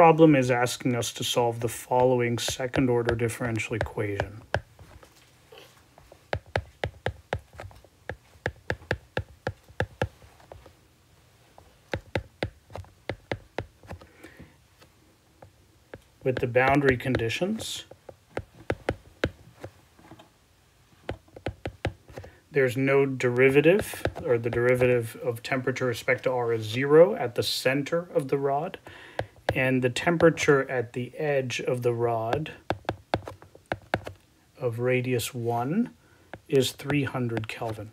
problem is asking us to solve the following second order differential equation. With the boundary conditions, there's no derivative, or the derivative of temperature respect to R is zero at the center of the rod, and the temperature at the edge of the rod of radius 1 is 300 Kelvin.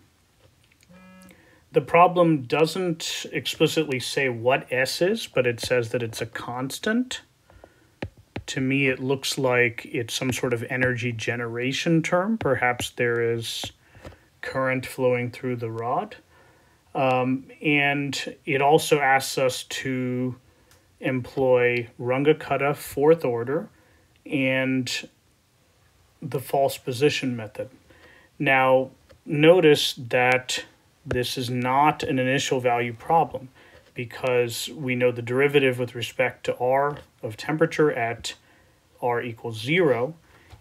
The problem doesn't explicitly say what S is, but it says that it's a constant. To me, it looks like it's some sort of energy generation term. Perhaps there is current flowing through the rod. Um, and it also asks us to employ Runge-Kutta fourth order and the false position method. Now, notice that this is not an initial value problem because we know the derivative with respect to R of temperature at R equals zero,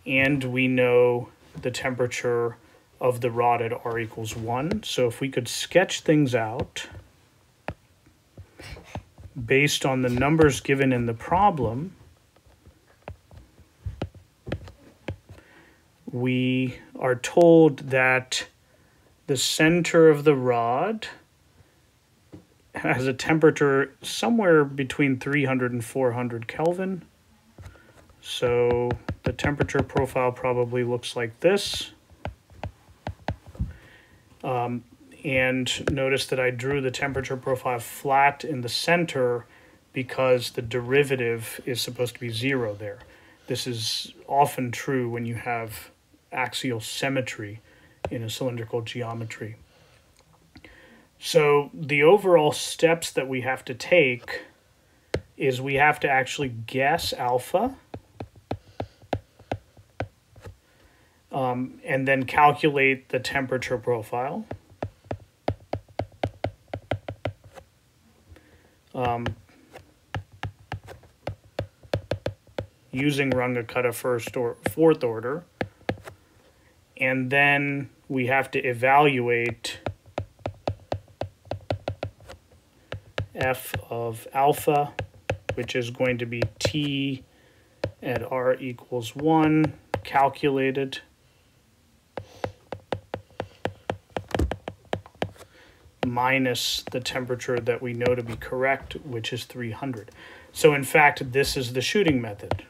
and we know the temperature of the rod at R equals one. So if we could sketch things out based on the numbers given in the problem, we are told that the center of the rod has a temperature somewhere between 300 and 400 Kelvin. So the temperature profile probably looks like this. Um, and notice that I drew the temperature profile flat in the center because the derivative is supposed to be zero there. This is often true when you have axial symmetry in a cylindrical geometry. So the overall steps that we have to take is we have to actually guess alpha um, and then calculate the temperature profile. Um, using Runge-Kutta first or fourth order. And then we have to evaluate f of alpha, which is going to be t at r equals 1, calculated. Minus the temperature that we know to be correct, which is 300. So in fact, this is the shooting method,